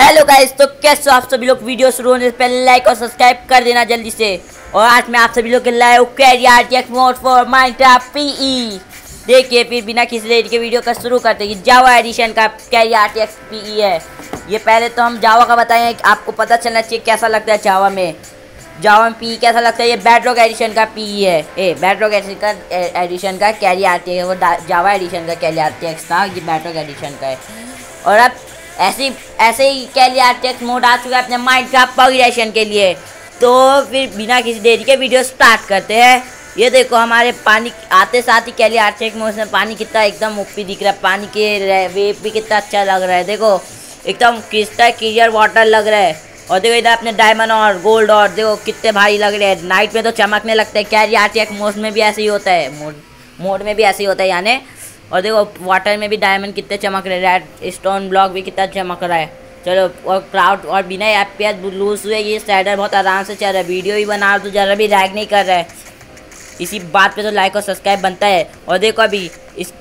Hello guys तो कैसे हो आप सभी लोग? वीडियो शुरू होने से पहले लाइक और सब्सक्राइब कर देना जल्दी से। और आज मैं आप सभी लोग के लाए carry RTX mod for Minecraft PE देखिए, फिर बिना किसी देर के वीडियो का शुरू करते हैं जावा एडिशन का कैरी आरटीएक्स पीई है। ये पहले तो हम जावा का बताएँ आपको पता चलना चाहिए कैसा लगता है जावा में। जावा में पी कैसा लगता है? ये बैडरॉक एडिशन का पी है। ए बैडरॉक एडिशन का एडिशन का कैरी आरटी है, वो जावा एडिशन का कैरी आरटीएक्स था, ये बैडरॉक एडिशन का है। और अब ऐसे ऐसे ही कैली आरटीएक्स मोड आ चुका है अपने माइंड क्राफ्ट पावरेशन के लिए। तो फिर बिना किसी देरी के वीडियो स्टार्ट करते हैं। ये देखो, हमारे पानी आते साथ ही कैली आरटीएक्स मोड में पानी कितना एकदम ऊपी दिख रहा है। पानी के वेव भी कितना अच्छा लग रहा है। देखो, एकदम क्रिस्टल क्लियर वाटर लग रहा है। और देखो, इधर अपने डायमंड और गोल्ड और देखो, कितने भारी लग रहे हैं। नाइट में तो चमकने लगते हैं। कैरी आरटीएक्स मोड में भी ऐसे ही होता है। मोड मोड में भी ऐसे ही होता है, यानी और देखो वाटर में भी डायमंड कितने चमक रहे रेड स्टोन ब्लॉक भी कितना चमक रहा है। चलो, और क्राउड और बिना एफ़ पी लूज हुए, ये स्लाइडर बहुत आराम से चल रहा है। वीडियो भी बना रहा तो ज़रा भी रैग नहीं कर रहा है। इसी बात पे तो लाइक और सब्सक्राइब बनता है। और देखो अभी, इस,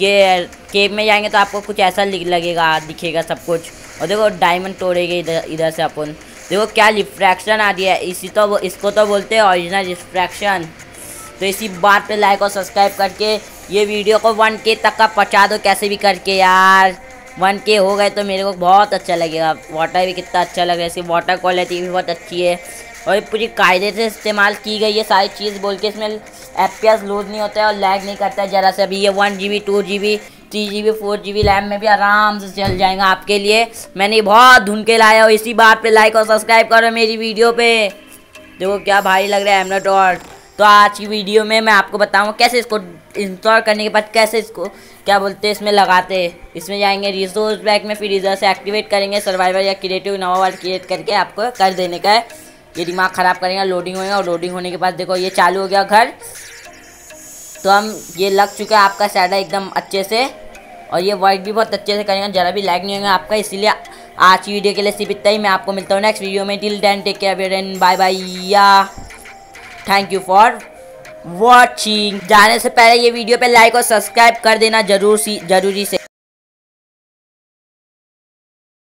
ये केव में जाएँगे तो आपको कुछ ऐसा लगेगा, दिखेगा सब कुछ। और देखो डायमंड तोड़ेंगे इधर इधर से अपन। देखो, क्या रिफ्रैक्शन आ रही है। इसी तो इसको तो बोलते हैं ओरिजिनल रिफ्रैक्शन तो इसी बात पे लाइक और सब्सक्राइब करके ये वीडियो को वन के तक का पहुँचा दो, कैसे भी करके यार। वन के हो गए तो मेरे को बहुत अच्छा लगेगा। वाटर भी कितना अच्छा लग रहा है, इसकी वाटर क्वालिटी भी बहुत अच्छी है। और ये पूरी कायदे से इस्तेमाल की गई है सारी चीज़ बोल के, इसमें एफ़ लूज नहीं होता है और लैग नहीं करता है। ज़रा से अभी ये one G B two G B three G B four G B RAM में भी आराम से चल जाएगा आपके लिए। मैंने बहुत धुन के लाया और इसी बात पे लाइक और सब्सक्राइब करो मेरी वीडियो पे। देखो क्या भारी लग रहा है एमलेट और तो आज की वीडियो में मैं आपको बताऊँगा कैसे इसको इंस्टॉल करने के बाद कैसे इसको, क्या बोलते हैं, इसमें लगाते हैं। इसमें जाएँगे रिसोर्स बैग में, फिर इधर से एक्टिवेट करेंगे सर्वाइवर या क्रिएटिव नवा वर्ड क्रिएट करके आपको कर देने का है। ये दिमाग ख़राब करेंगे लोडिंग होएगा और लोडिंग होने के बाद देखो ये चालू हो गया घर। तो हम, ये लग चुका है आपका सैडा एकदम अच्छे से। और ये वर्क भी बहुत अच्छे से करेंगे, ज़रा भी लाइक नहीं होगा आपका, इसीलिए आज की वीडियो के लिए सिर्फ़ इतना ही। मैं आपको मिलता हूँ नेक्स्ट वीडियो में। Till then take care bye bye या। थैंक यू फॉर वॉचिंग जाने से पहले ये वीडियो पे लाइक और सब्सक्राइब कर देना ज़रूर सी ज़रूरी से।